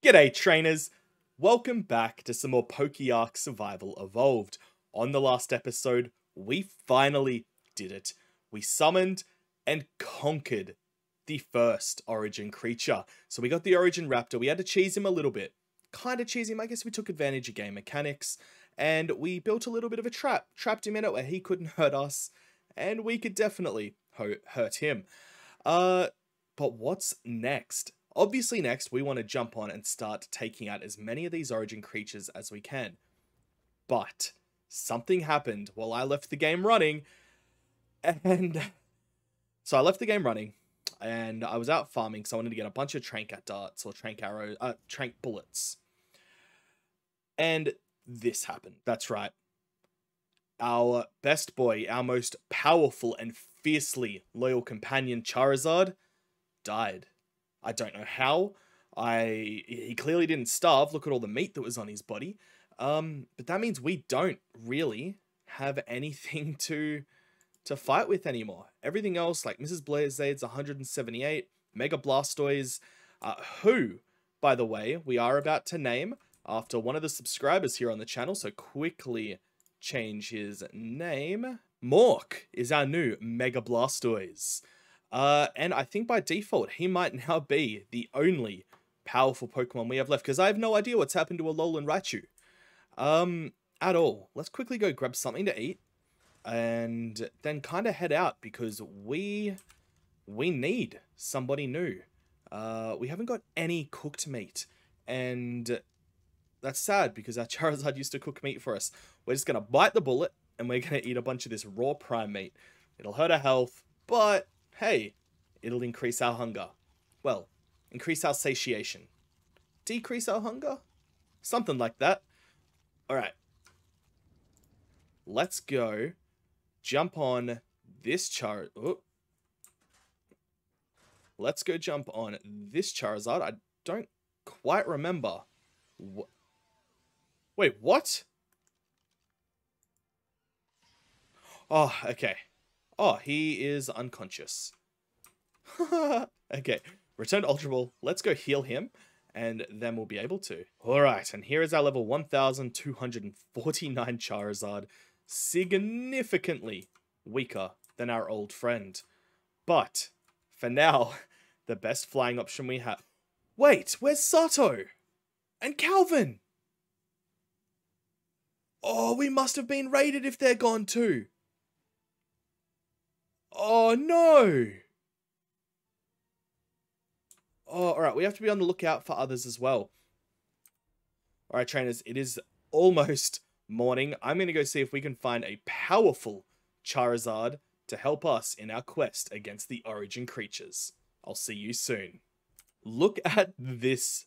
G'day trainers! Welcome back to some more PokeArk Survival Evolved. On the last episode, we finally did it. We summoned and conquered the first Origin creature. So we got the Origin Raptor, we had to cheese him a little bit. Kind of cheese him, I guess we took advantage of game mechanics, and we built a little bit of a trap. Trapped him in it where he couldn't hurt us, and we could definitely hurt him. Uh, but what's next? Obviously next, we want to jump on and start taking out as many of these Origin creatures as we can. But something happened while I left the game running, and so I left the game running, and I was out farming, so I wanted to get a bunch of Tranq darts or Tranq arrows, uh, Tranq bullets. And this happened. That's right. Our best boy, our most powerful and fiercely loyal companion Charizard, died. I don't know how. I he clearly didn't starve. Look at all the meat that was on his body. Um, but that means we don't really have anything to to fight with anymore. Everything else, like Mrs. Blazide's 178, Mega Blastoise, uh, who, by the way, we are about to name after one of the subscribers here on the channel. So quickly change his name. Mork is our new Mega Blastoise. Uh, and I think by default, he might now be the only powerful Pokemon we have left, because I have no idea what's happened to Alolan Raichu. Um, at all. Let's quickly go grab something to eat, and then kind of head out, because we, we need somebody new. Uh, we haven't got any cooked meat, and that's sad, because our Charizard used to cook meat for us. We're just going to bite the bullet, and we're going to eat a bunch of this raw prime meat. It'll hurt our health, but hey, it'll increase our hunger. Well, increase our satiation. Decrease our hunger? Something like that. Alright. Let's go jump on this char... Oh. Let's go jump on this Charizard. I don't quite remember. Wh Wait, what? Oh, okay. Oh, he is unconscious. okay, return to Ultra Ball. Let's go heal him, and then we'll be able to. Alright, and here is our level 1249 Charizard. Significantly weaker than our old friend. But, for now, the best flying option we have... Wait, where's Sato? And Calvin? Oh, we must have been raided if they're gone too. Oh no! Oh, alright, we have to be on the lookout for others as well. Alright, trainers, it is almost morning. I'm going to go see if we can find a powerful Charizard to help us in our quest against the Origin creatures. I'll see you soon. Look at this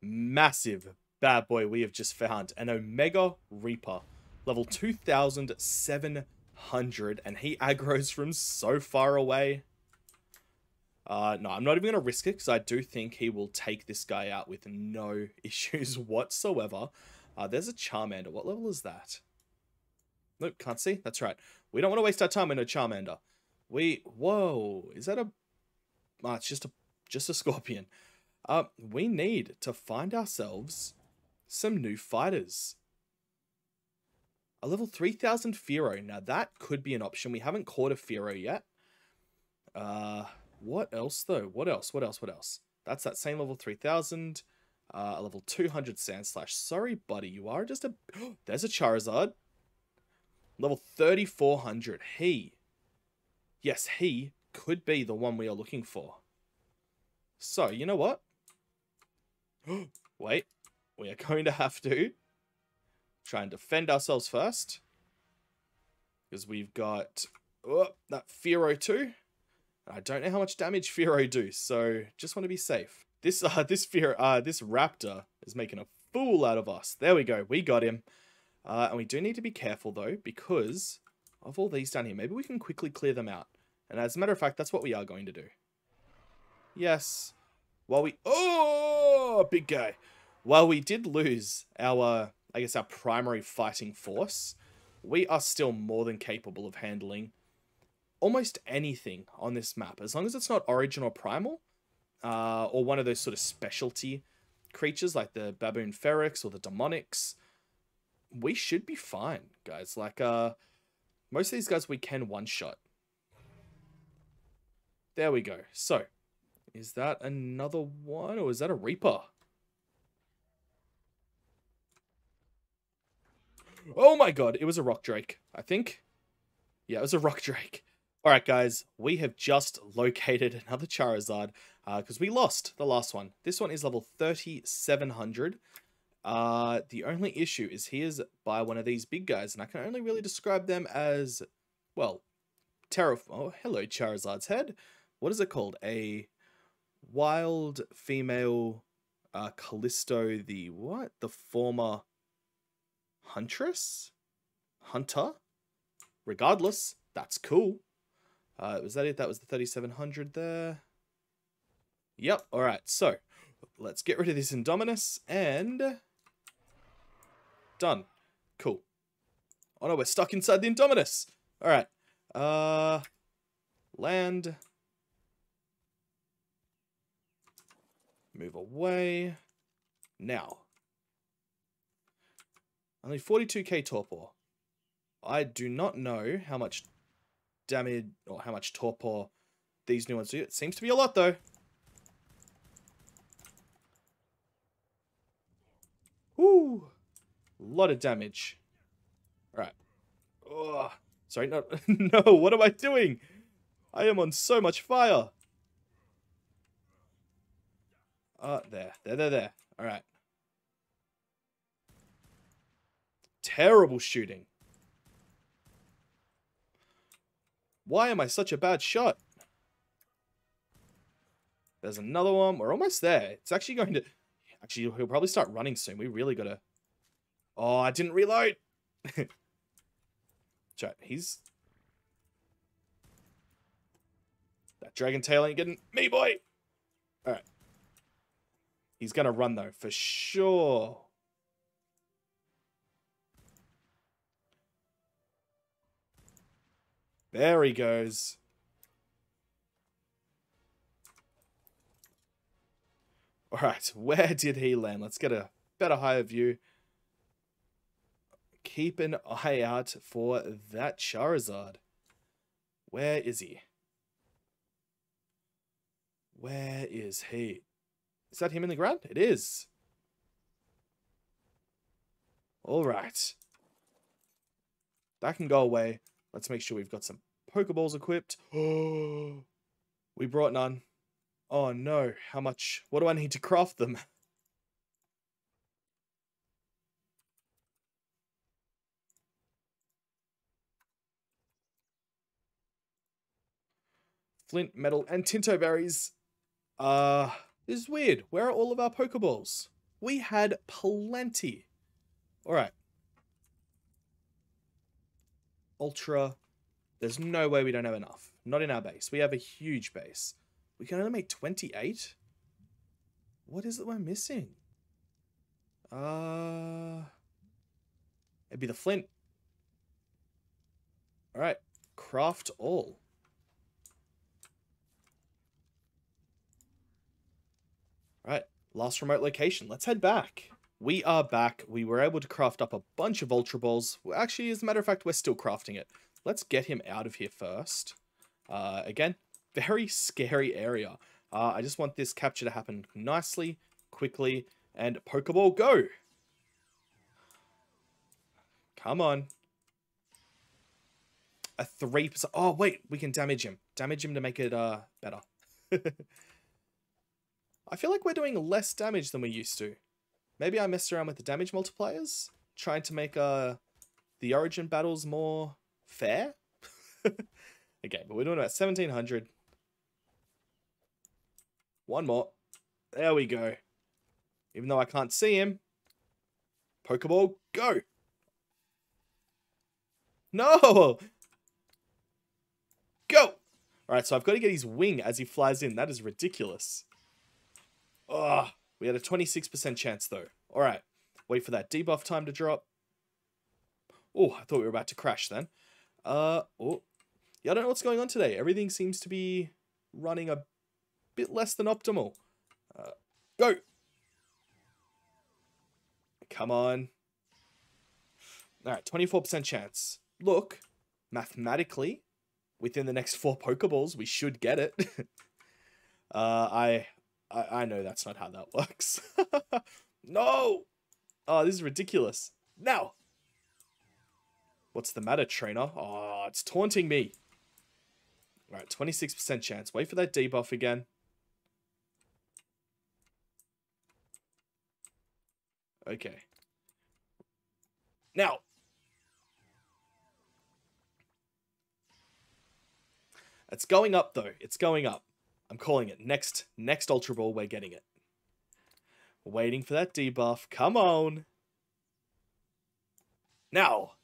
massive bad boy we have just found. An Omega Reaper. Level 2700 100 and he aggroes from so far away. Uh, no, I'm not even going to risk it because I do think he will take this guy out with no issues whatsoever. Uh, there's a Charmander. What level is that? Nope, can't see. That's right. We don't want to waste our time in a Charmander. We, whoa, is that a, ah, it's just a, just a Scorpion. Uh, we need to find ourselves some new fighters. A level 3000 Fearow. Now that could be an option. We haven't caught a Fearow yet. Uh, what else though? What else? What else? What else? That's that same level 3000. Uh, a level 200 Sand Slash. Sorry, buddy. You are just a... There's a Charizard. Level 3400. He. Yes, he could be the one we are looking for. So, you know what? Wait. We are going to have to Try and defend ourselves first. Because we've got oh, that Fearow too. I don't know how much damage Fearow do, so just want to be safe. This uh this Fear uh this Raptor is making a fool out of us. There we go, we got him. Uh, and we do need to be careful though, because of all these down here. Maybe we can quickly clear them out. And as a matter of fact, that's what we are going to do. Yes. While we... Oh, big guy. While we did lose our I guess, our primary fighting force, we are still more than capable of handling almost anything on this map. As long as it's not Origin or Primal, uh, or one of those sort of specialty creatures like the Baboon Ferox or the Demonics, we should be fine, guys. Like, uh, most of these guys we can one-shot. There we go. So, is that another one or is that a Reaper? Oh my god, it was a Rock Drake, I think. Yeah, it was a Rock Drake. Alright guys, we have just located another Charizard because uh, we lost the last one. This one is level 3700. Uh, the only issue is he is by one of these big guys and I can only really describe them as, well, terrif- Oh, hello Charizard's head. What is it called? A wild female uh, Callisto the what? The former Huntress? Hunter? Regardless, that's cool. Uh, was that it? That was the 3700 there. Yep, alright, so let's get rid of this Indominus and... Done. Cool. Oh no, we're stuck inside the Indominus! Alright, uh... Land. Move away. Now, only 42k torpor. I do not know how much damage or how much torpor these new ones do. It seems to be a lot though. Woo! A lot of damage. Alright. Oh, sorry, no, no, what am I doing? I am on so much fire. Uh, there, there, there, there. Alright. Terrible shooting. Why am I such a bad shot? There's another one. We're almost there. It's actually going to... Actually, he'll probably start running soon. We really got to... Oh, I didn't reload. Chat, he's... That dragon tail ain't getting me, boy. Alright. He's going to run, though, for sure. There he goes. Alright, where did he land? Let's get a better higher view. Keep an eye out for that Charizard. Where is he? Where is he? Is that him in the ground? It is. Alright. That can go away. Let's make sure we've got some Pokeballs equipped. Oh, we brought none. Oh no, how much? What do I need to craft them? Flint, metal, and Tinto berries. Uh, this is weird. Where are all of our Pokeballs? We had plenty. Alright, Ultra. There's no way we don't have enough. Not in our base. We have a huge base. We can only make 28? What is it we're missing? Uh, it'd be the flint. All right, craft all. All right, last remote location. Let's head back. We are back. We were able to craft up a bunch of Ultra Balls. Well, Actually, as a matter of fact, we're still crafting it. Let's get him out of here first. Uh, again, very scary area. Uh, I just want this capture to happen nicely, quickly, and Pokeball go! Come on. A 3%. Oh, wait, we can damage him. Damage him to make it uh, better. I feel like we're doing less damage than we used to. Maybe I messed around with the damage multipliers, trying to make uh, the origin battles more fair. okay, but we're doing about 1700. One more. There we go. Even though I can't see him. Pokeball, go! No! Go! Alright, so I've got to get his wing as he flies in. That is ridiculous. Ugh. We had a 26% chance though. All right, wait for that debuff time to drop. Oh, I thought we were about to crash then. Uh, oh, yeah, I don't know what's going on today. Everything seems to be running a bit less than optimal. Uh, go. Come on. Alright, 24% chance. Look, mathematically, within the next four Pokeballs, we should get it. uh, I, I, I know that's not how that works. no! Oh, this is ridiculous. Now! What's the matter, trainer? Oh, it's taunting me. Alright, 26% chance. Wait for that debuff again. Okay. Now. It's going up, though. It's going up. I'm calling it. Next, next Ultra Ball, we're getting it. Waiting for that debuff. Come on. Now.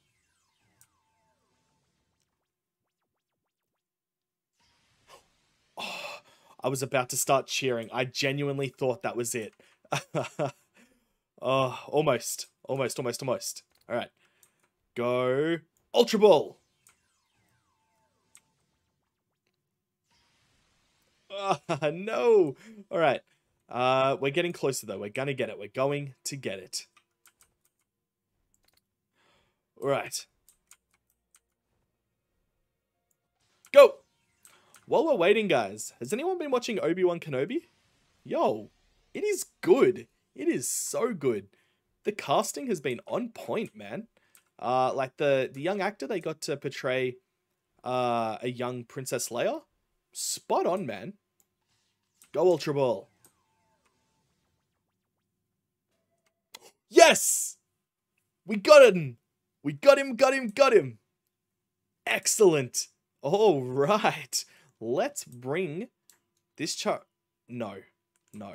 Oh, I was about to start cheering. I genuinely thought that was it. oh, almost. Almost, almost, almost. Alright. Go. Ultra Ball! Uh, no! Alright. Uh, we're getting closer, though. We're gonna get it. We're going to get it. Alright. Go! While we're waiting, guys, has anyone been watching Obi-Wan Kenobi? Yo, it is good. It is so good. The casting has been on point, man. Uh, like the the young actor they got to portray uh, a young Princess Leia, spot on, man. Go Ultra Ball. Yes, we got him. We got him. Got him. Got him. Excellent. All right. Let's bring this chart. No, no.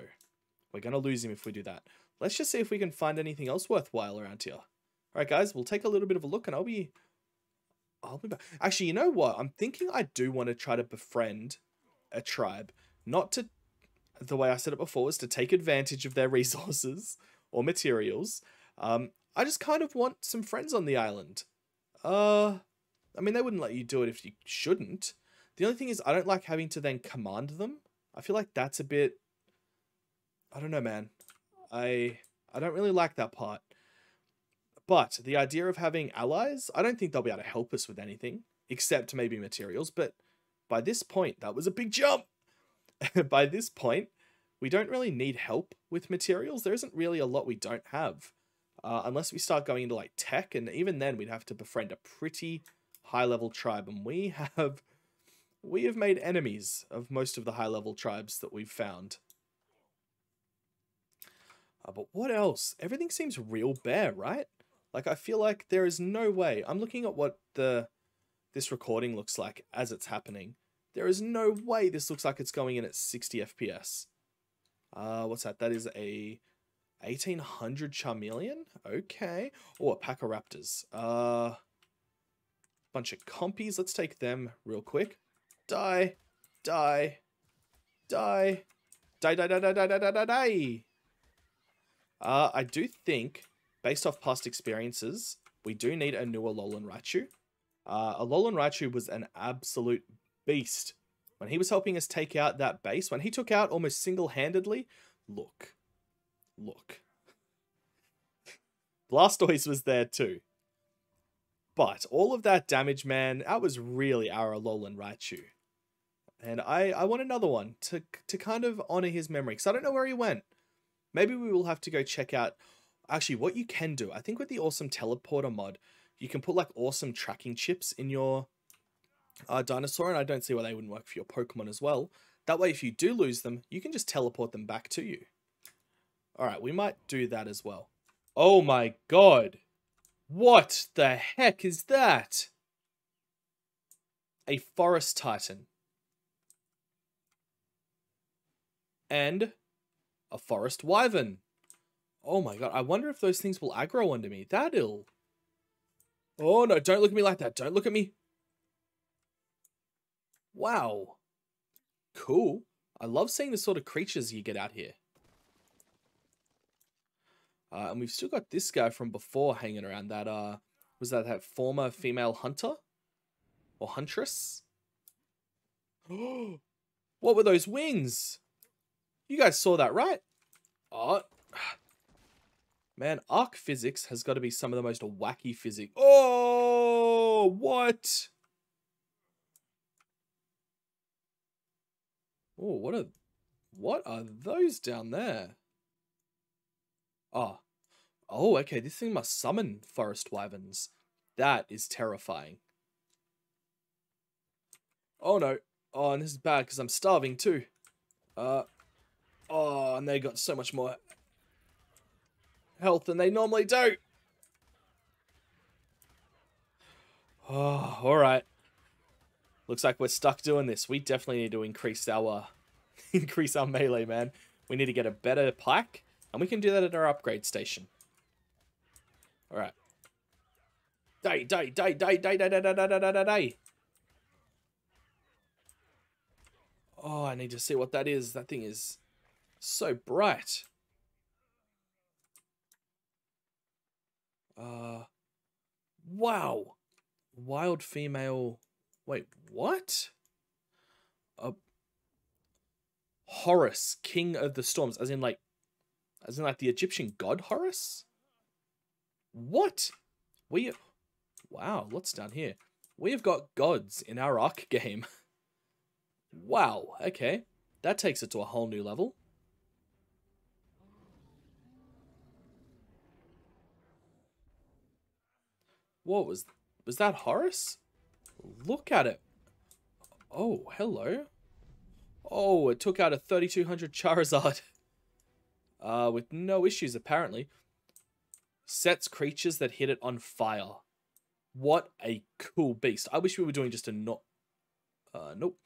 We're going to lose him if we do that. Let's just see if we can find anything else worthwhile around here. All right, guys, we'll take a little bit of a look and I'll be... I'll be back. Actually, you know what? I'm thinking I do want to try to befriend a tribe. Not to... The way I said it before is to take advantage of their resources or materials. Um, I just kind of want some friends on the island. Uh, I mean, they wouldn't let you do it if you shouldn't. The only thing is, I don't like having to then command them. I feel like that's a bit... I don't know, man. I I don't really like that part. But the idea of having allies, I don't think they'll be able to help us with anything, except maybe materials. But by this point, that was a big jump. by this point, we don't really need help with materials. There isn't really a lot we don't have. Uh, unless we start going into like tech, and even then we'd have to befriend a pretty high level tribe, and we have we have made enemies of most of the high level tribes that we've found. Uh, but what else? Everything seems real bare, right? Like I feel like there is no way. I'm looking at what the this recording looks like as it's happening. There is no way this looks like it's going in at 60 FPS. Uh, what's that? That is a 1800 Charmeleon? Okay. Or oh, a pack of Raptors. Uh, bunch of compies. Let's take them real quick. Die. Die. Die. Die, die, die, die, die, die, die, die. Uh, I do think, based off past experiences, we do need a new Alolan Raichu. Uh, Alolan Raichu was an absolute beast. When he was helping us take out that base, when he took out almost single-handedly, look, look. Blastoise was there too. But all of that damage, man, that was really our Alolan Raichu. And I, I want another one to, to kind of honor his memory, because I don't know where he went. Maybe we will have to go check out actually what you can do. I think with the awesome teleporter mod, you can put like awesome tracking chips in your uh, dinosaur, and I don't see why they wouldn't work for your Pokemon as well. That way, if you do lose them, you can just teleport them back to you. Alright, we might do that as well. Oh my god! What the heck is that? A Forest Titan. And a forest wyvern. Oh my god, I wonder if those things will aggro under me. That'll... Oh no, don't look at me like that. Don't look at me. Wow. Cool. I love seeing the sort of creatures you get out here. Uh, and we've still got this guy from before hanging around. That, uh, was that that former female hunter? Or huntress? Oh! What were those wings? You guys saw that, right? Oh. Man, Ark physics has got to be some of the most wacky physics. Oh, what? Oh, what are what are those down there? Oh. Oh, okay, this thing must summon forest wyverns. That is terrifying. Oh no. Oh, and this is bad because I'm starving too. Uh, oh, and they got so much more health than they normally do. Oh, alright. Looks like we're stuck doing this. We definitely need to increase our increase our melee, man. We need to get a better plaque, and we can do that at our upgrade station. Alright. Die, die, die, die, die, die, die, die, die, die, die, die. Oh, I need to see what that is. That thing is so bright. Uh, wow. Wild female. Wait, what? A Horus, king of the storms, as in like, as in like the Egyptian god Horus. What? We, wow. What's down here? We have got gods in our Ark game. wow. Okay, that takes it to a whole new level. What was was that Horus? Look at it. Oh, hello. Oh, it took out a 3200 Charizard. Uh, with no issues, apparently. Sets creatures that hit it on fire. What a cool beast. I wish we were doing just a not... Uh, nope.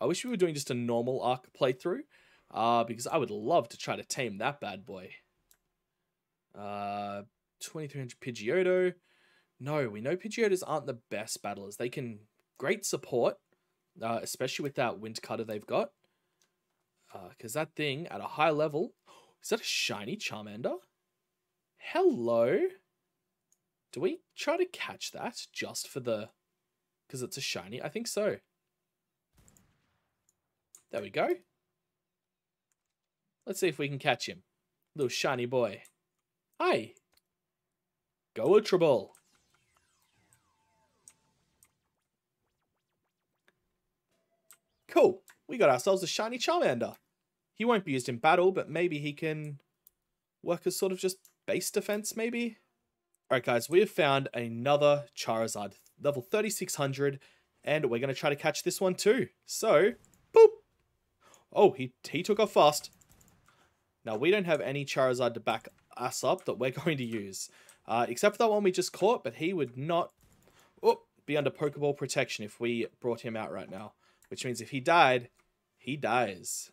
I wish we were doing just a normal Ark playthrough. Uh, because I would love to try to tame that bad boy. Uh, 2300 Pidgeotto. No, we know Pidgeottos aren't the best battlers. They can great support, uh, especially with that wind cutter they've got. Because uh, that thing at a high level, is that a shiny Charmander? Hello. Do we try to catch that just for the, because it's a shiny? I think so. There we go. Let's see if we can catch him. Little shiny boy. Hi. Go Ultra Ball. Cool. We got ourselves a shiny Charmander. He won't be used in battle, but maybe he can work as sort of just base defense, maybe? Alright guys, we have found another Charizard, level 3600, and we're going to try to catch this one too. So, boop! Oh, he, he took off fast. Now, we don't have any Charizard to back us up that we're going to use. Uh, except for that one we just caught, but he would not oh, be under Pokeball protection if we brought him out right now. Which means if he died, he dies.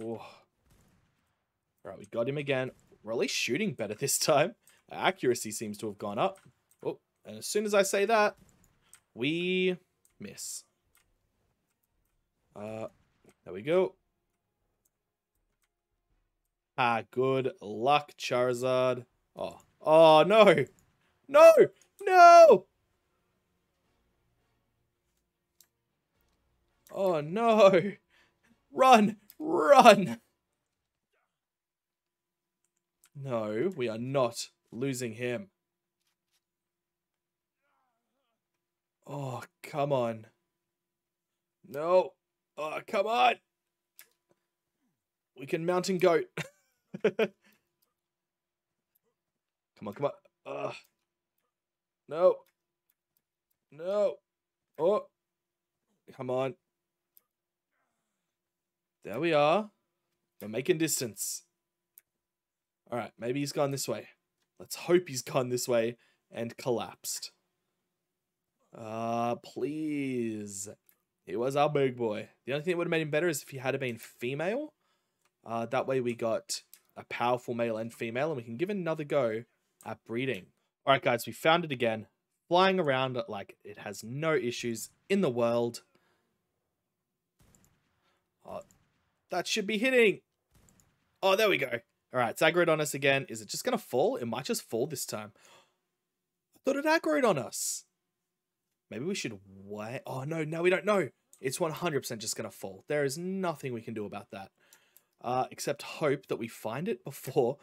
Oh. Right, we got him again. Least shooting better this time. Accuracy seems to have gone up. Oh, and as soon as I say that, we miss. Uh, there we go. Ah, good luck, Charizard. Oh, oh no. No! No! Oh no! Run! Run! No, we are not losing him. Oh, come on. No. Oh, come on. We can mountain goat. come on, come on. Ugh. No. No. Oh. Come on. There we are. We're making distance. All right, maybe he's gone this way. Let's hope he's gone this way and collapsed. Uh, please. He was our big boy. The only thing that would have made him better is if he had been female. Uh, that way we got a powerful male and female, and we can give another go at breeding. All right, guys, we found it again. Flying around like it has no issues in the world. Oh, that should be hitting. Oh, there we go. All right, it's aggroed on us again. Is it just going to fall? It might just fall this time. I thought it aggroed on us. Maybe we should wait. Oh, no, no, we don't know. It's 100% just going to fall. There is nothing we can do about that. Uh, except hope that we find it before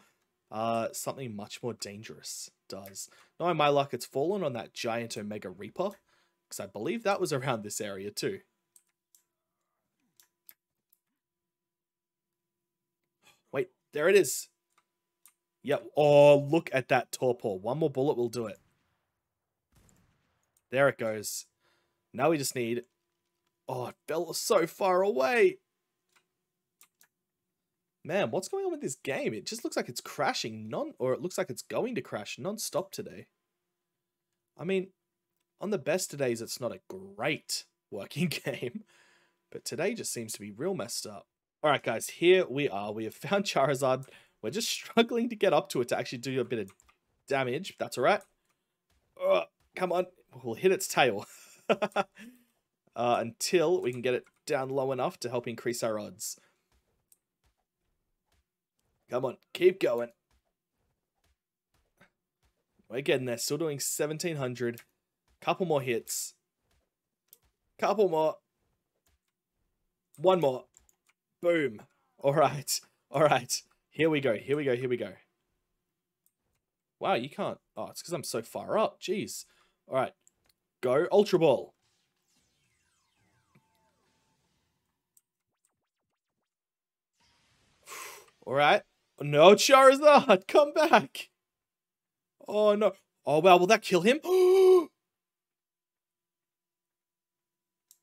uh, something much more dangerous does. Knowing my luck, it's fallen on that giant Omega Reaper. Because I believe that was around this area too. Wait, there it is. Yep. Oh, look at that torpor. One more bullet will do it. There it goes. Now we just need... Oh, it fell so far away. Man, what's going on with this game? It just looks like it's crashing non or it looks like it's going to crash non-stop today. I mean, on the best days it's not a great working game, but today just seems to be real messed up. All right, guys, here we are. We have found Charizard. We're just struggling to get up to it to actually do a bit of damage. That's all right. Come on. We'll hit its tail. uh, until we can get it down low enough to help increase our odds. Come on, keep going. We're getting there. Still doing 1700. Couple more hits. Couple more. One more. Boom. All right. All right. Here we go. Here we go. Here we go. Wow, you can't. Oh, it's because I'm so far up. Jeez. All right. Go Ultra Ball. All right. No, Charizard, come back. Oh, no. Oh, wow, will that kill him?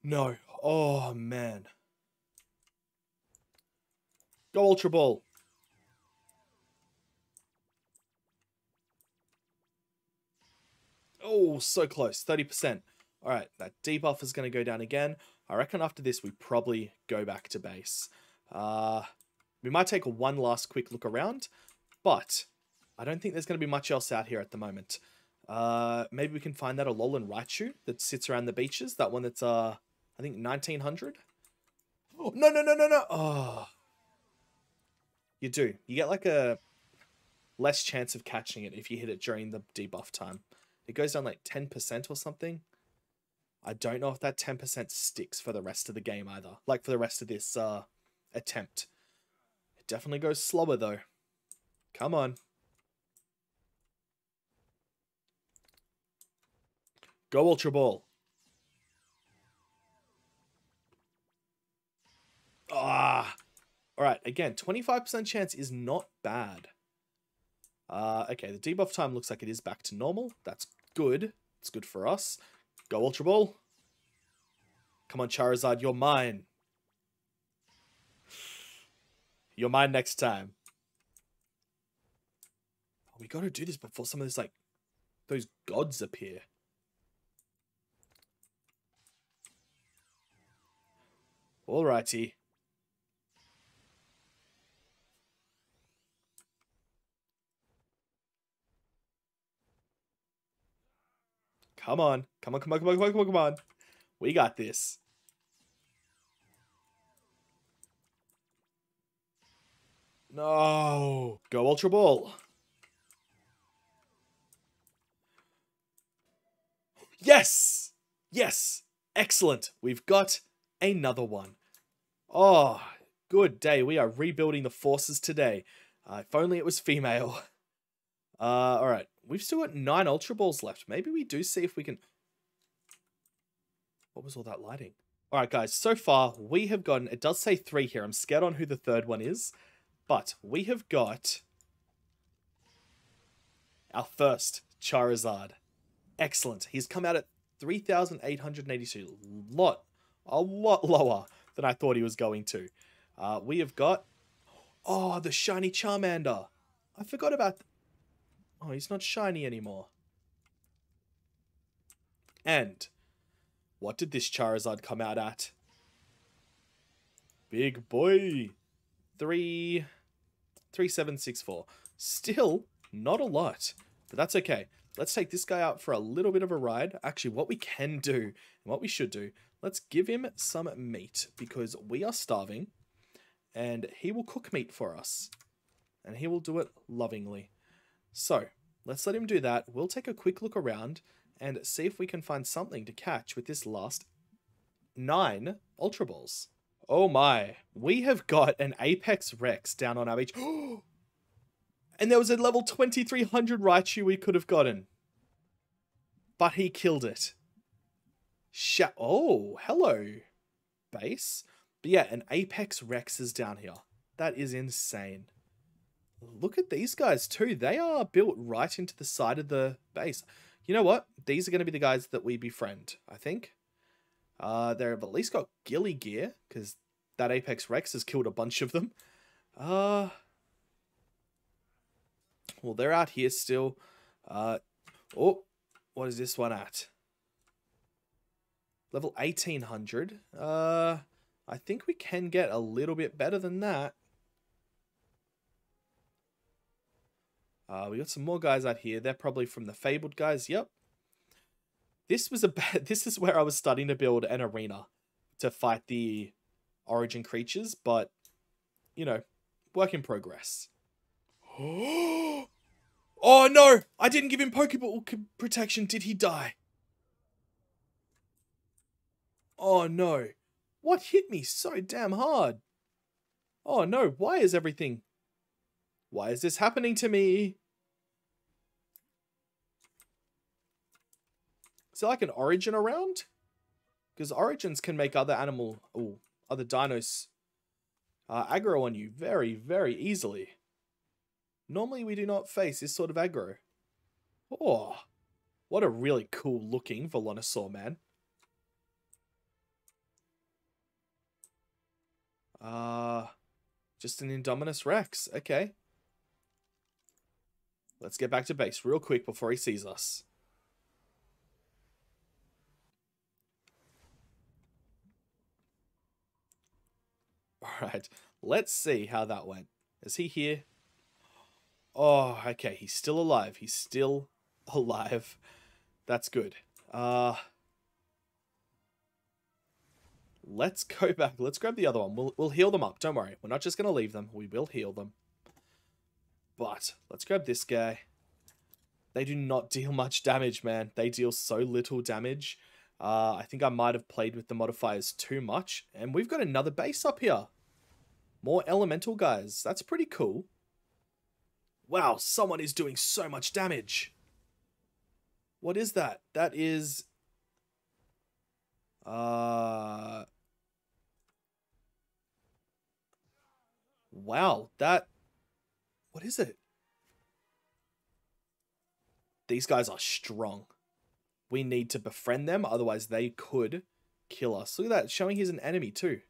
no. Oh, man. Go Ultra Ball. Oh, so close. 30%. All right, that debuff is going to go down again. I reckon after this, we probably go back to base. Uh, we might take one last quick look around, but I don't think there's going to be much else out here at the moment. Uh, maybe we can find that Alolan Raichu that sits around the beaches. That one that's, uh, I think 1900. Oh, no, no, no, no, no. Oh. You do. You get like a less chance of catching it if you hit it during the debuff time. It goes down like 10% or something. I don't know if that 10% sticks for the rest of the game either. Like for the rest of this uh, attempt. Definitely goes slower though. Come on. Go Ultra Ball. Ah. Alright, again, 25% chance is not bad. Uh, okay, the debuff time looks like it is back to normal. That's good. It's good for us. Go Ultra Ball. Come on, Charizard, you're mine. You're mine next time. Oh, we gotta do this before some of this, like, those gods appear. Alrighty. Come on. Come on, come on, come on, come on, come on, come on. We got this. No. Go Ultra Ball. Yes! Yes! Excellent. We've got another one. Oh, good day. We are rebuilding the forces today. Uh, if only it was female. Uh, alright. We've still got nine Ultra Balls left. Maybe we do see if we can... What was all that lighting? Alright, guys. So far, we have gotten... It does say three here. I'm scared on who the third one is. But we have got our first Charizard. Excellent. He's come out at 3,882. Lot, a lot lower than I thought he was going to. Uh, we have got, oh, the shiny Charmander. I forgot about, oh, he's not shiny anymore. And what did this Charizard come out at? Big boy. Three, 3764. Still not a lot, but that's okay. Let's take this guy out for a little bit of a ride. Actually, what we can do, and what we should do, let's give him some meat because we are starving and he will cook meat for us and he will do it lovingly. So let's let him do that. We'll take a quick look around and see if we can find something to catch with this last nine Ultra Balls. Oh my. We have got an Apex Rex down on our beach. and there was a level 2300 Raichu we could have gotten. But he killed it. Sh oh, hello, base. But yeah, an Apex Rex is down here. That is insane. Look at these guys too. They are built right into the side of the base. You know what? These are going to be the guys that we befriend, I think. Uh, they've at least got ghillie gear, because that Apex Rex has killed a bunch of them. Uh, well, they're out here still. Uh, oh, what is this one at? Level 1800. Uh, I think we can get a little bit better than that. Uh, we got some more guys out here. They're probably from the Fabled guys. Yep. This was a bad, this is where I was starting to build an arena to fight the origin creatures, but you know, work in progress. oh no! I didn't give him Pokeball protection. Did he die? Oh no. What hit me so damn hard? Oh no, why is everything... Why is this happening to me? Is there like an origin around? Because origins can make other animal, oh, other dinos uh, aggro on you very, very easily. Normally we do not face this sort of aggro. Oh, what a really cool looking Velonasaur, man. Uh, just an Indominus Rex. Okay. Let's get back to base real quick before he sees us. Alright, let's see how that went. Is he here? Oh, okay, he's still alive. He's still alive. That's good. Uh, let's go back. Let's grab the other one. We'll, we'll heal them up. Don't worry. We're not just going to leave them. We will heal them. But let's grab this guy. They do not deal much damage, man. They deal so little damage. Uh, I think I might have played with the modifiers too much. And we've got another base up here. More elemental guys. That's pretty cool. Wow, someone is doing so much damage. What is that? That is... Uh... Wow, that... What is it? These guys are strong. We need to befriend them, otherwise they could kill us. Look at that, showing he's an enemy too.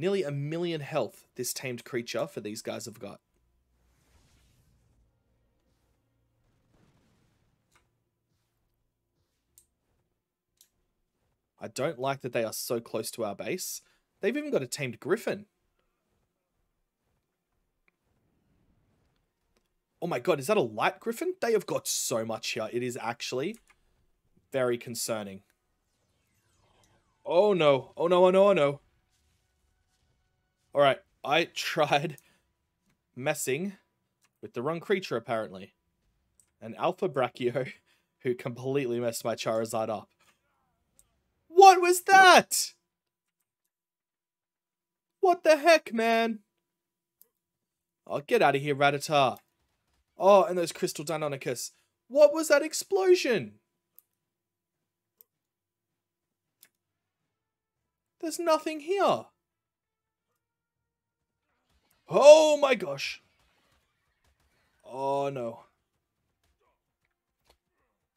Nearly a million health this tamed creature for these guys have got. I don't like that they are so close to our base. They've even got a tamed griffin. Oh my god, is that a light griffin? They have got so much here. It is actually very concerning. Oh no. Oh no, oh no, oh no. Alright, I tried messing with the wrong creature, apparently. An Alpha Brachio who completely messed my Charizard up. What was that? What the heck, man? Oh, get out of here, Rattata. Oh, and those Crystal Deinonychus. What was that explosion? There's nothing here. Oh my gosh. Oh no.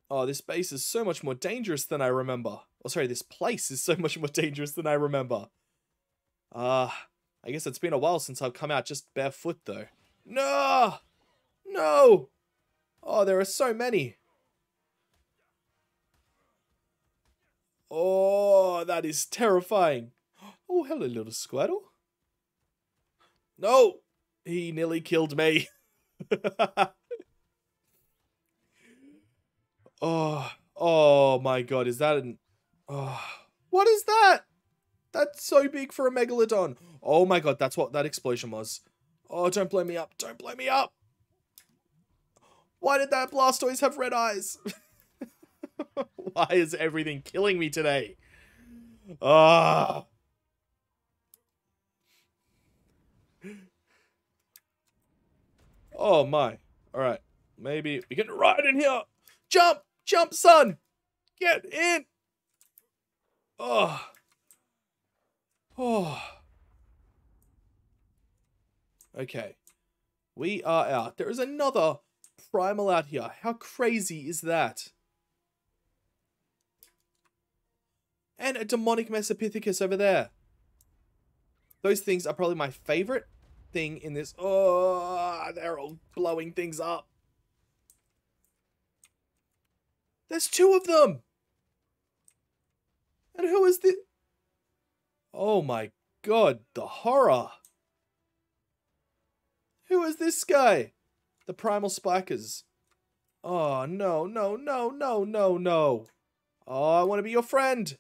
Oh, this base is so much more dangerous than I remember. Oh, sorry, this place is so much more dangerous than I remember. Ah, uh, I guess it's been a while since I've come out just barefoot, though. No! No! Oh, there are so many. Oh, that is terrifying. Oh, hello, little Squirtle. No! He nearly killed me. oh, oh my god, is that an... Oh, what is that? That's so big for a Megalodon. Oh my god, that's what that explosion was. Oh, don't blow me up. Don't blow me up. Why did that Blastoise have red eyes? Why is everything killing me today? Ah. Oh Oh, my. Alright. Maybe we can ride in here. Jump! Jump, son! Get in! Oh. Oh. Okay. We are out. There is another primal out here. How crazy is that? And a demonic Mesopithecus over there. Those things are probably my favorite thing in this. Oh, they're all blowing things up. There's two of them. And who is this? Oh my god, the horror. Who is this guy? The primal spikers. Oh, no, no, no, no, no, no. Oh, I want to be your friend.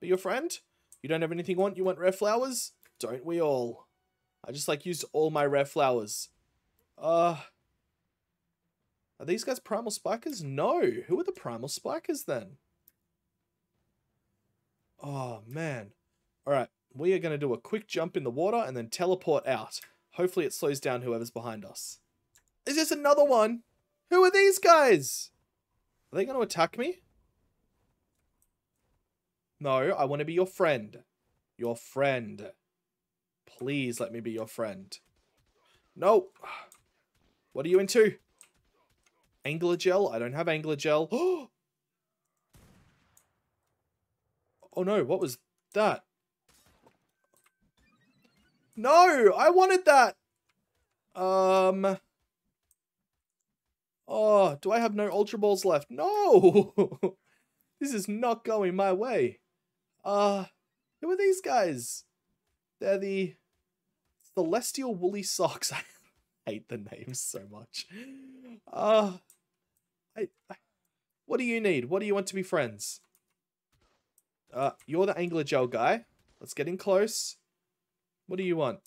Be your friend? You don't have anything you want? You want rare flowers? Don't we all? I just like used all my rare flowers. Uh, are these guys primal spikers? No. Who are the primal spikers then? Oh, man. All right. We are going to do a quick jump in the water and then teleport out. Hopefully it slows down whoever's behind us. Is this another one? Who are these guys? Are they going to attack me? No, I want to be your friend. Your friend. Please let me be your friend. No. What are you into? Angler gel? I don't have angler gel. oh no, what was that? No, I wanted that. Um. Oh, do I have no Ultra Balls left? No! this is not going my way. Uh, who are these guys? They're the Celestial Woolly Socks. I hate the names so much. Uh, I, I, what do you need? What do you want to be friends? Uh, you're the Angler Gel guy. Let's get in close. What do you want?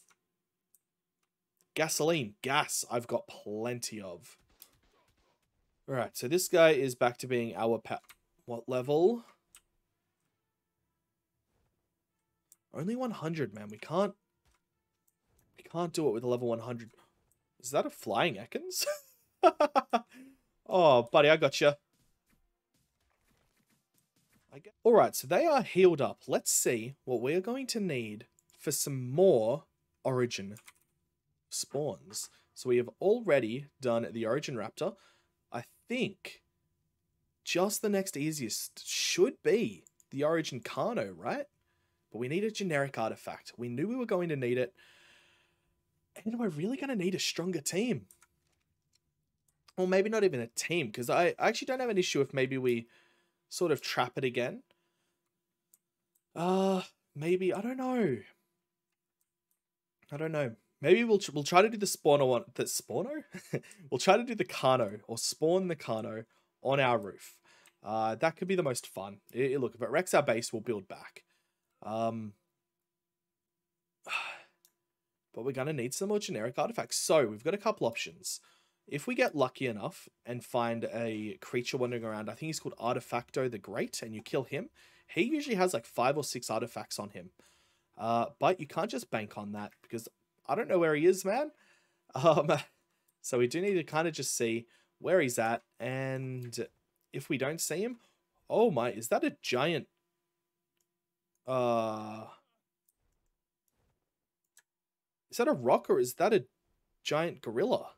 Gasoline. Gas. I've got plenty of. Alright, so this guy is back to being our pet. What level? Only 100, man. We can't... Can't do it with a level 100. Is that a flying Ekans? oh, buddy, I got you. Alright, so they are healed up. Let's see what we are going to need for some more Origin spawns. So we have already done the Origin Raptor. I think just the next easiest should be the Origin Carno, right? But we need a generic artifact. We knew we were going to need it. And we're really going to need a stronger team. Or maybe not even a team, because I, I actually don't have an issue if maybe we sort of trap it again. Uh, maybe, I don't know. I don't know. Maybe we'll we'll try to do the spawner one. The spawner? we'll try to do the Carno or spawn the Carno on our roof. Uh, that could be the most fun. It, it, look, if it wrecks our base, we'll build back. Um, but we're going to need some more generic artifacts. So we've got a couple options. If we get lucky enough and find a creature wandering around, I think he's called Artifacto the Great, and you kill him, he usually has like five or six artifacts on him. Uh, but you can't just bank on that because I don't know where he is, man. Um, so we do need to kind of just see where he's at. And if we don't see him, oh my, is that a giant uh, is that a rock or is that a giant gorilla?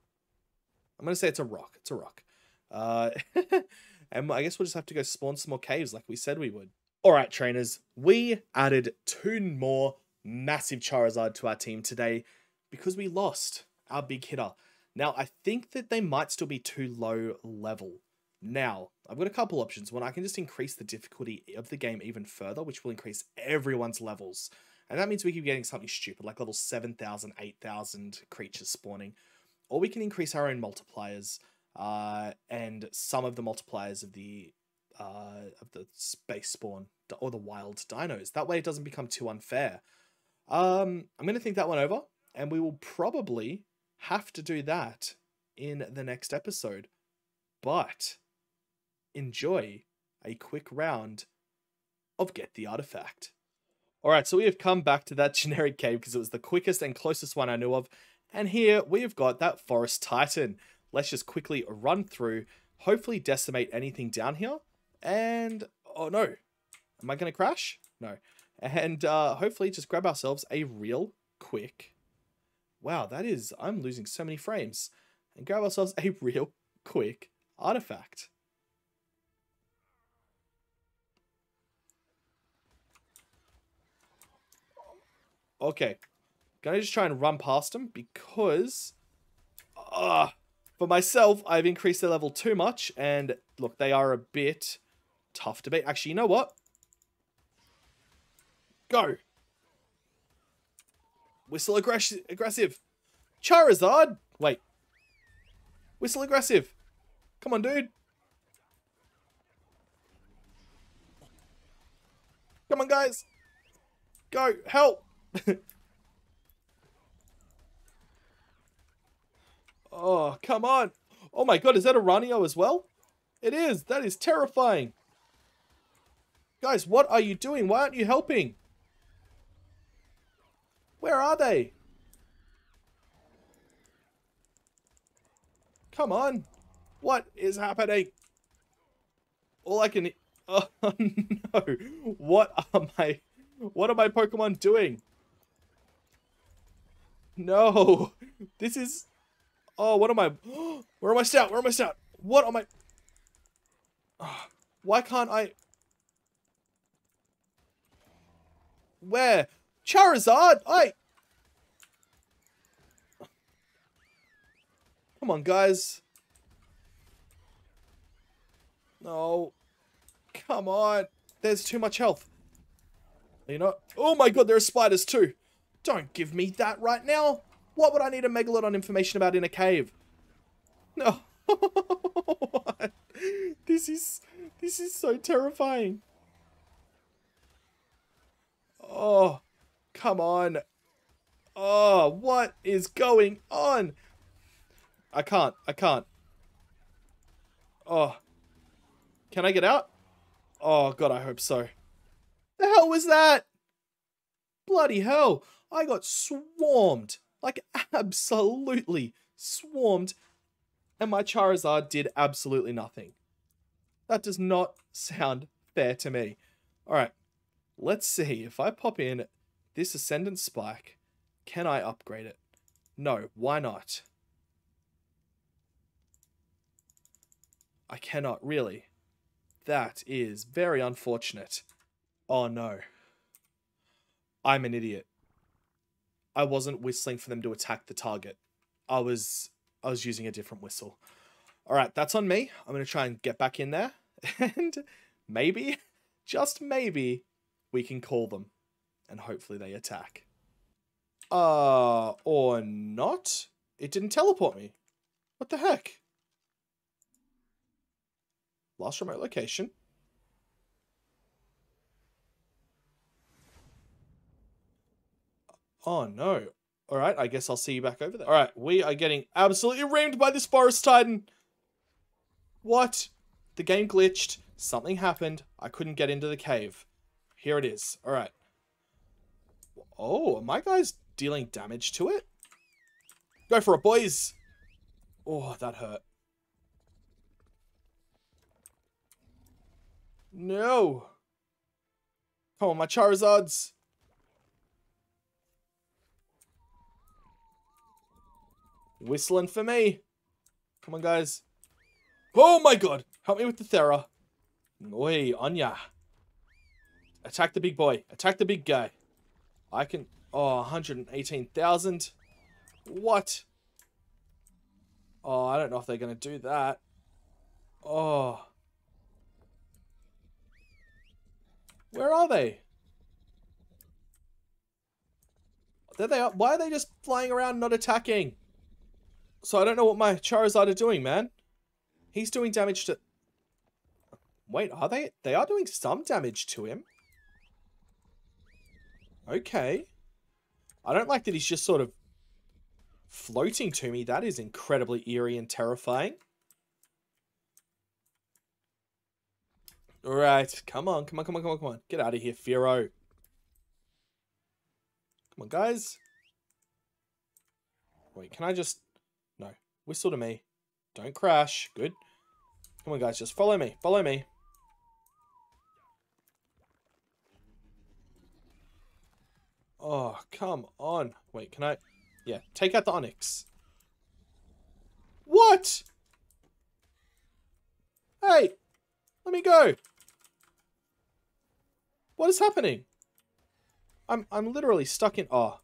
I'm going to say it's a rock. It's a rock. Uh, and I guess we'll just have to go spawn some more caves like we said we would. All right, trainers, we added two more massive Charizard to our team today because we lost our big hitter. Now, I think that they might still be too low level. Now, I've got a couple options. One, I can just increase the difficulty of the game even further, which will increase everyone's levels. And that means we keep getting something stupid, like level 7,000, 8,000 creatures spawning. Or we can increase our own multipliers, uh, and some of the multipliers of the uh, of the space spawn, or the wild dinos. That way it doesn't become too unfair. Um, I'm going to think that one over, and we will probably have to do that in the next episode. But enjoy a quick round of Get the Artifact. Alright, so we have come back to that generic cave because it was the quickest and closest one I knew of. And here we have got that Forest Titan. Let's just quickly run through, hopefully decimate anything down here. And, oh no, am I going to crash? No. And uh, hopefully just grab ourselves a real quick, wow, that is, I'm losing so many frames. And grab ourselves a real quick artifact. Okay. Gonna just try and run past them because... Uh, for myself, I've increased their level too much. And look, they are a bit tough to beat. Actually, you know what? Go. Whistle aggressive. aggressive. Charizard. Wait. Whistle aggressive. Come on, dude. Come on, guys. Go. Help. oh, come on. Oh my god, is that a Ranio as well? It is. That is terrifying. Guys, what are you doing? Why aren't you helping? Where are they? Come on. What is happening? All I can... Oh, no. What are my... What are my Pokemon doing? No. This is... Oh, what am I... Where am I stout? Where am I stout? What am I... Why can't I... Where? Charizard! I... Come on, guys. No. Come on. There's too much health. You know... Oh my god, there are spiders too. Don't give me that right now. What would I need a Megalodon information about in a cave? No. This is... This is so terrifying. Oh. Come on. Oh, what is going on? I can't. I can't. Oh. Can I get out? Oh, God, I hope so. The hell was that? Bloody hell. I got swarmed. Like, absolutely swarmed. And my Charizard did absolutely nothing. That does not sound fair to me. Alright, let's see. If I pop in this Ascendant Spike, can I upgrade it? No, why not? I cannot, really. That is very unfortunate. Oh no. I'm an idiot. I wasn't whistling for them to attack the target. I was I was using a different whistle. Alright, that's on me. I'm going to try and get back in there. And maybe, just maybe, we can call them and hopefully they attack. Uh, or not? It didn't teleport me. What the heck? Lost remote location. Oh no. Alright, I guess I'll see you back over there. Alright, we are getting absolutely reamed by this Forest Titan. What? The game glitched. Something happened. I couldn't get into the cave. Here it is. Alright. Oh, are my guys dealing damage to it? Go for it, boys! Oh, that hurt. No! Come on, my Charizards! Whistling for me. Come on, guys. Oh my god! Help me with the Thera. Oi, Anya. Attack the big boy. Attack the big guy. I can... Oh, 118,000. What? Oh, I don't know if they're going to do that. Oh. Where are they? There they are. Why are they just flying around not attacking? So I don't know what my Charizard are doing, man. He's doing damage to... Wait, are they? They are doing some damage to him. Okay. I don't like that he's just sort of floating to me. That is incredibly eerie and terrifying. Alright, come on, come on, come on, come on, come on. Get out of here, Firo. Come on, guys. Wait, can I just... Whistle to me. Don't crash. Good. Come on, guys. Just follow me. Follow me. Oh, come on. Wait, can I... Yeah, take out the onyx. What? Hey! Let me go! What is happening? I'm I'm literally stuck in oh.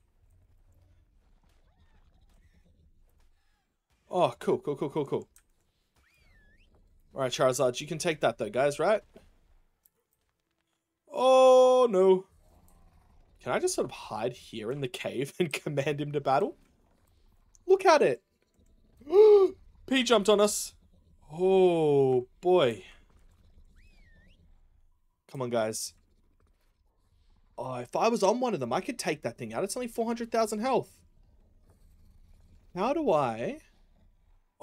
Oh, cool, cool, cool, cool, cool. Alright, Charizard, you can take that though, guys, right? Oh no. Can I just sort of hide here in the cave and command him to battle? Look at it. P jumped on us. Oh, boy. Come on, guys. Oh, if I was on one of them, I could take that thing out. It's only 400,000 health. How do I...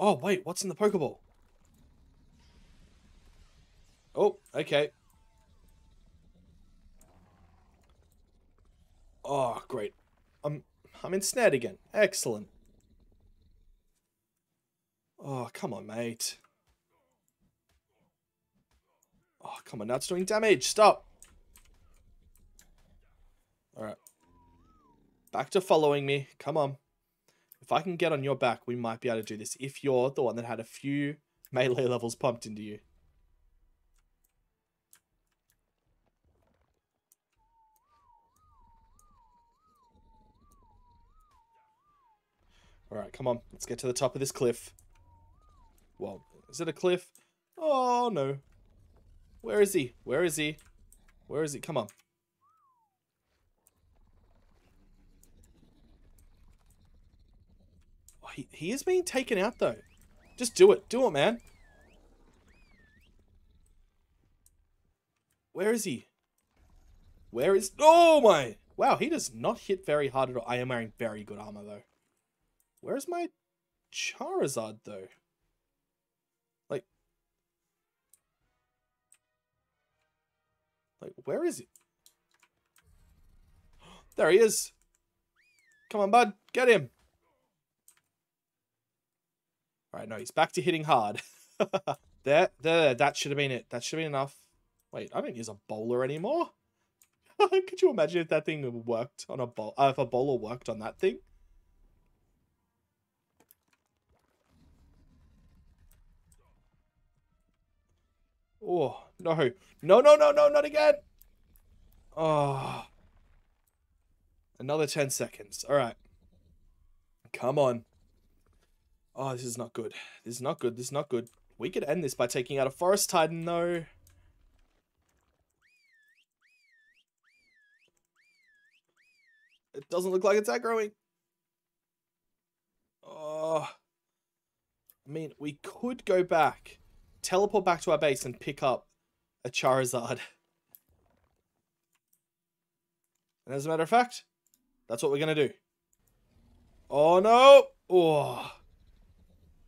Oh, wait, what's in the Pokeball? Oh, okay. Oh, great. I'm I'm ensnared again. Excellent. Oh, come on, mate. Oh, come on. Now it's doing damage. Stop. Alright. Back to following me. Come on. If I can get on your back, we might be able to do this. If you're the one that had a few melee levels pumped into you. Alright, come on. Let's get to the top of this cliff. Well, is it a cliff? Oh, no. Where is he? Where is he? Where is he? Come on. He, is being taken out, though. Just do it. Do it, man. Where is he? Where is... Oh, my... Wow, he does not hit very hard at all. I am wearing very good armor, though. Where's my Charizard, though? Like... Like, where is he? There he is! Come on, bud. Get him! Alright, no, he's back to hitting hard. there, there, that should have been it. That should have been enough. Wait, I don't use a bola anymore. Could you imagine if that thing worked on a bowl? Uh, if a bola worked on that thing? Oh, no. No, no, no, no, not again. Oh. Another 10 seconds. All right. Come on. Oh, this is not good. This is not good. This is not good. We could end this by taking out a Forest Titan, though. It doesn't look like it's aggroing. Oh. I mean, we could go back teleport back to our base and pick up a Charizard. And as a matter of fact, that's what we're going to do. Oh, no. Oh.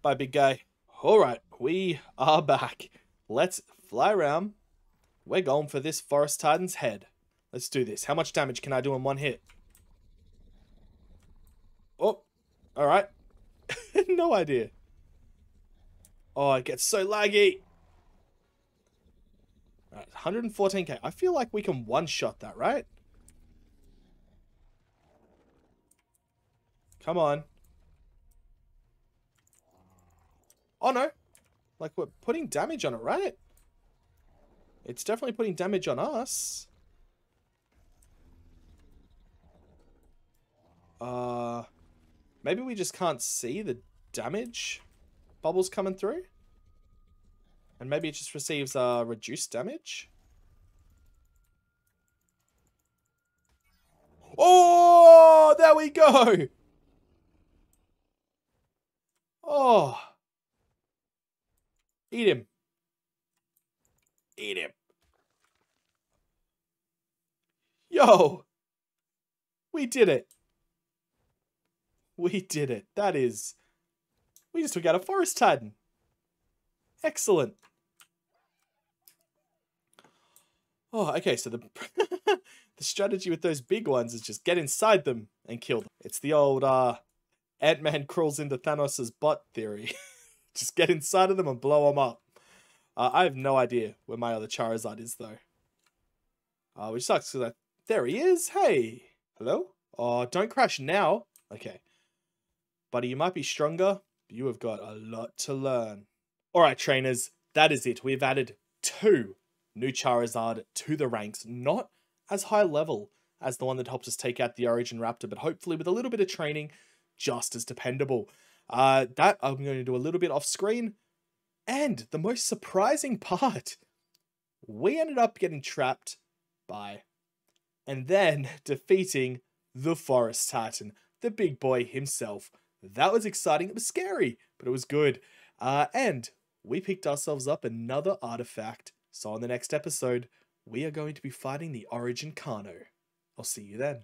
Bye, big guy. All right, we are back. Let's fly around. We're going for this Forest Titan's head. Let's do this. How much damage can I do in one hit? Oh, all right. no idea. Oh, it gets so laggy. Right, 114k. I feel like we can one-shot that, right? Come on. Oh, no. Like, we're putting damage on it, right? It's definitely putting damage on us. Uh, maybe we just can't see the damage bubbles coming through. And maybe it just receives uh, reduced damage. Oh, there we go. Oh. Eat him. Eat him. Yo. We did it. We did it. That is we just took out a Forest Titan. Excellent. Oh, okay, so the the strategy with those big ones is just get inside them and kill them. It's the old uh Ant-Man crawls into Thanos' butt theory. just get inside of them and blow them up. Uh, I have no idea where my other Charizard is though. Uh, which sucks because I... There he is! Hey! Hello? Oh, don't crash now. Okay. Buddy, you might be stronger, but you have got a lot to learn. Alright, trainers, that is it. We've added two new Charizard to the ranks. Not as high level as the one that helps us take out the Origin Raptor, but hopefully with a little bit of training, just as dependable. Uh, that I'm going to do a little bit off screen. And the most surprising part, we ended up getting trapped by and then defeating the Forest Titan, the big boy himself. That was exciting. It was scary, but it was good. Uh, and we picked ourselves up another artifact. So on the next episode, we are going to be fighting the Origin Carno. I'll see you then.